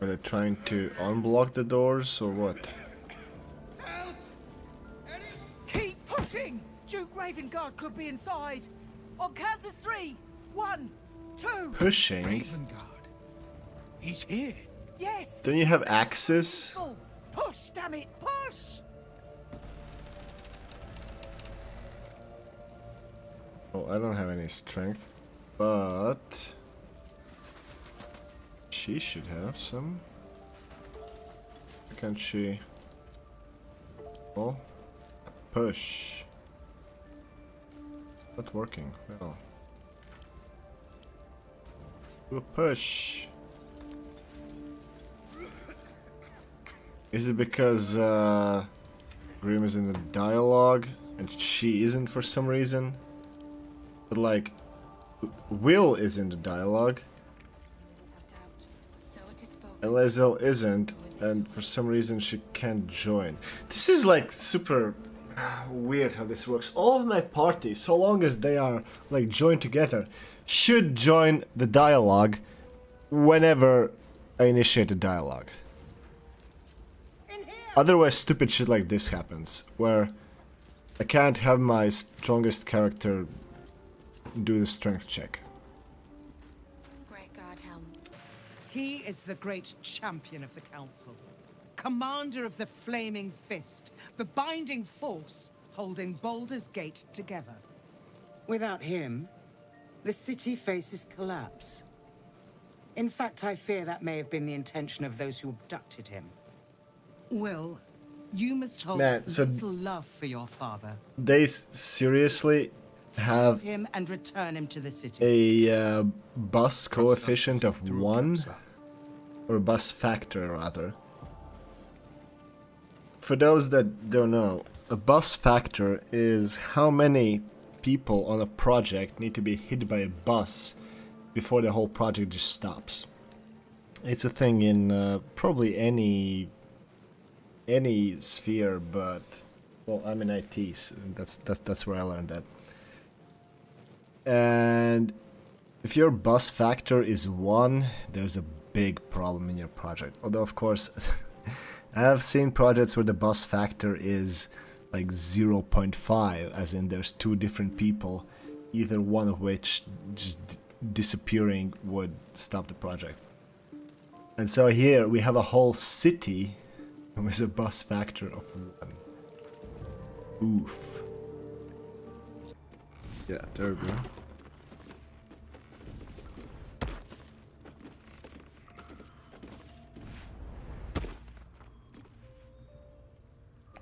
Are they trying to unblock the doors or what? Keep pushing! Duke Ravengard could be inside. On count of three. One, two. Pushing? Ravengard. He's here. Yes. Don't you have access? Oh, push, damn it, push! Oh, I don't have any strength, but she should have some. Can't she? Oh, push. Not working. Well, do a push. Is it because uh, Grim is in the dialogue and she isn't for some reason? But like, Wyll is in the dialogue, Lae'zel isn't, and for some reason she can't join. This is like super uh, weird how this works. All of my party, so long as they are like joined together, should join the dialogue whenever I initiate a dialogue. Otherwise, stupid shit like this happens, where I can't have my strongest character do the strength check. He is the great champion of the Council. Commander of the Flaming Fist, the binding force holding Baldur's Gate together. Without him, the city faces collapse. In fact, I fear that may have been the intention of those who abducted him. Wyll, you must hold Man, so- little love for your father. They seriously have Him and return him to the city. a uh, bus coefficient of 1 or a bus factor rather. For those that don't know a bus factor is how many people on a project need to be hit by a bus before the whole project just stops. It's a thing in uh, probably any any sphere but well i'm in IT so that's that's that's where i learned that and if your bus factor is 1, there's a big problem in your project. Although, of course, I have seen projects where the bus factor is like 0.5, as in there's two different people, either one of which just disappearing would stop the project. And so here we have a whole city with a bus factor of 1. Oof. Yeah, there we go.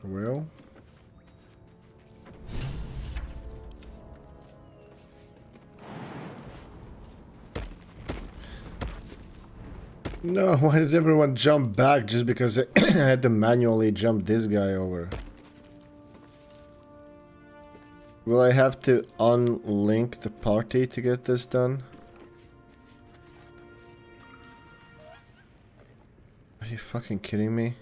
Well. No, why did everyone jump back just because I had to manually jump this guy over? Will I have to unlink the party to get this done? Are you fucking kidding me?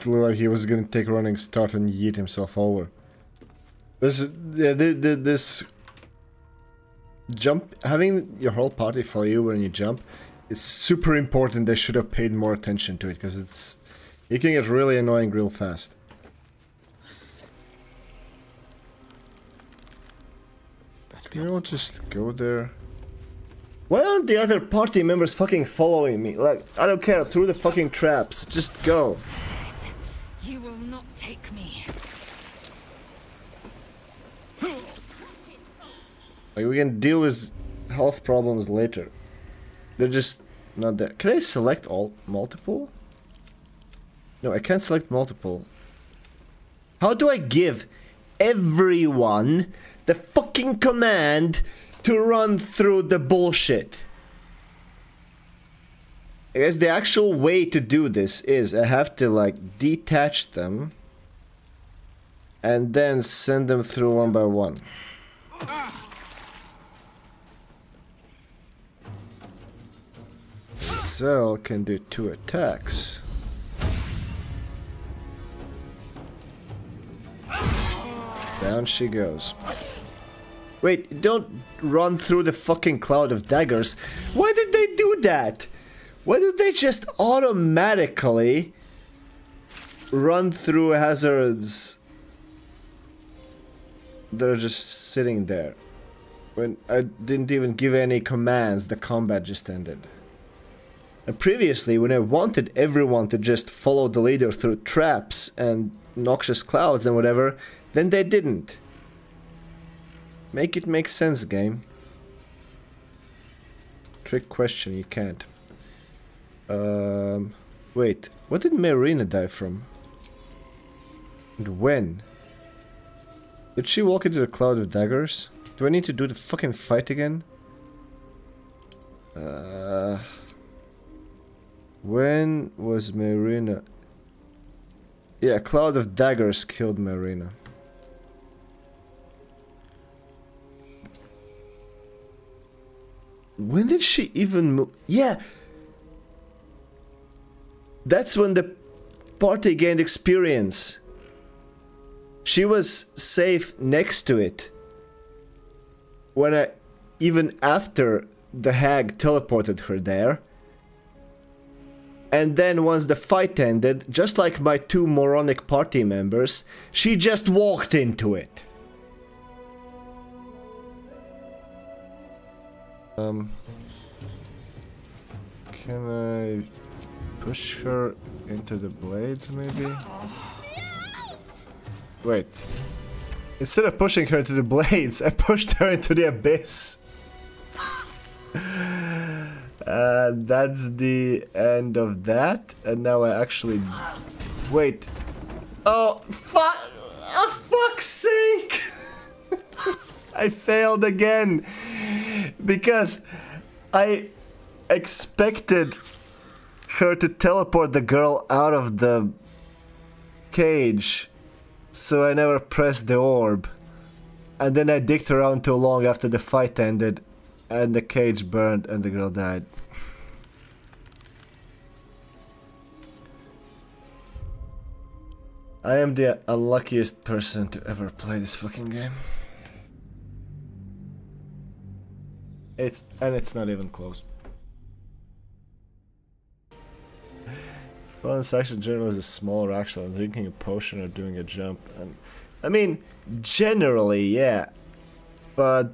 It looked like he was gonna take a running start and yeet himself over. This is yeah, thi- thi- this jump having your whole party follow you when you jump is super important. They should have paid more attention to it because it's it can get really annoying real fast. Can we all just go there? Why aren't the other party members fucking following me? Like, I don't care, through the fucking traps, just go. You will not take me. Like, we can deal with health problems later. They're just not there. Can I select all multiple? No, I can't select multiple. How do I give everyone the fucking command to run through the bullshit? I guess the actual way to do this is I have to like detach them and then send them through one by one. Cell can do two attacks. Down she goes. Wait, don't run through the fucking cloud of daggers. Why did they do that? Why did they just automatically run through hazards that are just sitting there? When I didn't even give any commands, the combat just ended. And previously, when I wanted everyone to just follow the leader through traps and noxious clouds and whatever, then they didn't. Make it make sense, game. Trick question, you can't. Um, wait, what did Mayrina die from? And when? Did she walk into the cloud of daggers? Do I need to do the fucking fight again? Uh, when was Mayrina? Yeah, cloud of daggers killed Mayrina. When did she even move? Yeah! That's when the party gained experience. She was safe next to it. When I... Even after the hag teleported her there. And then once the fight ended, just like my two moronic party members, she just walked into it. Um, can I push her into the blades, maybe? Wait. Instead of pushing her into the blades, I pushed her into the abyss. Uh, that's the end of that. And now I actually... Wait. Oh, fuck! Oh, fuck's sake! I failed again because I expected her to teleport the girl out of the cage so I never pressed the orb and then I dicked around too long after the fight ended and the cage burned and the girl died. I am the unluckiest person to ever play this fucking game. It's and it's not even close. Well, Bonus action generally is a smaller action than drinking a potion or doing a jump. And I mean, generally, yeah, but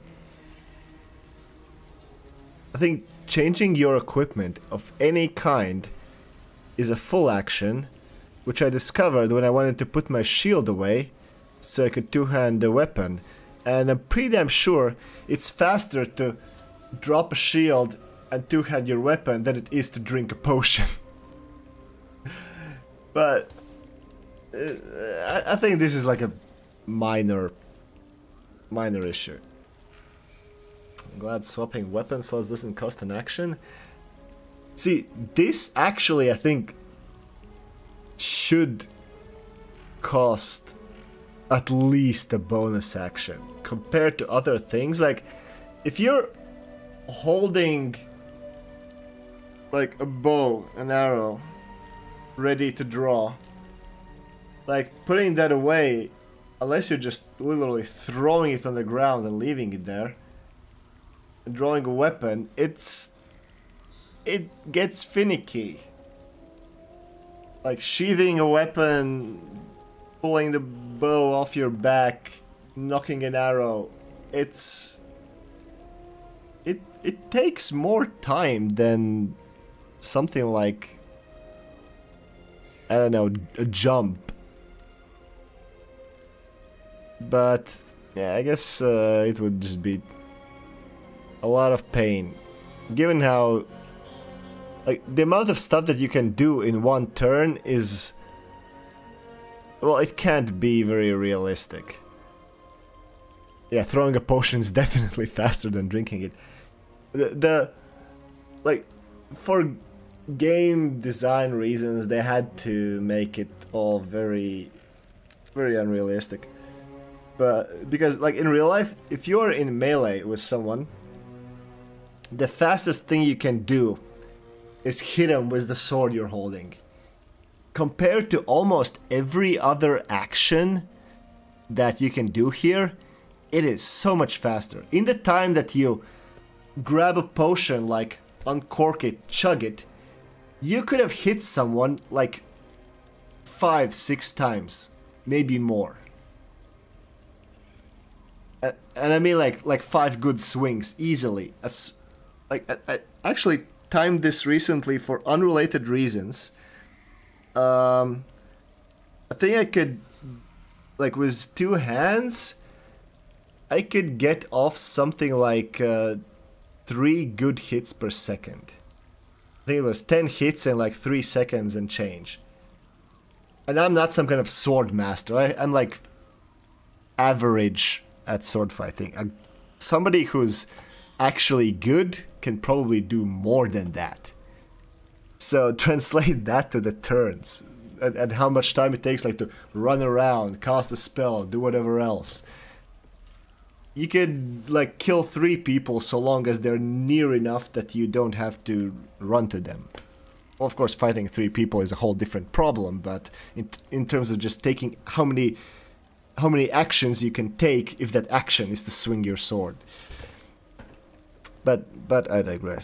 I think changing your equipment of any kind is a full action, which I discovered when I wanted to put my shield away so I could two-hand the weapon. And I'm pretty damn sure it's faster to drop a shield and two-hand your weapon than it is to drink a potion. but uh, I, think this is like a minor, minor issue. I'm glad swapping weapon slots doesn't cost an action. See, this actually I think should cost at least a bonus action compared to other things. Like, if you're holding like a bow, an arrow, ready to draw, like putting that away, unless you're just literally throwing it on the ground and leaving it there, drawing a weapon, it's it gets finicky. Like sheathing a weapon, pulling the bow off your back, nocking an arrow, it's it it takes more time than something like I don't know, a jump. But yeah, I guess uh, it would just be a lot of pain. Given how like the amount of stuff that you can do in one turn is well, it can't be very realistic. Yeah, throwing a potion is definitely faster than drinking it. The, the like for game design reasons they had to make it all very very unrealistic. But because like in real life, if you're in melee with someone the fastest thing you can do is hidden with the sword you're holding. Compared to almost every other action, that you can do here, it is so much faster. In the time that you grab a potion, like uncork it, chug it, you could have hit someone like five, six times, maybe more. And, I mean like like five good swings easily. That's like I, I actually timed this recently for unrelated reasons. Um, I think I could like with two hands, I could get off something like uh, three good hits per second. I think it was 10 hits in like 3 seconds and change. And I'm not some kind of sword master. I, I'm like average at sword fighting. I, somebody who's actually good can probably do more than that. So translate that to the turns and, and how much time it takes like to run around, cast a spell, do whatever else. You could like kill three people so long as they're near enough that you don't have to run to them. Of course, fighting three people is a whole different problem, but in, in terms of just taking how many how many actions you can take if that action is to swing your sword. But but I digress.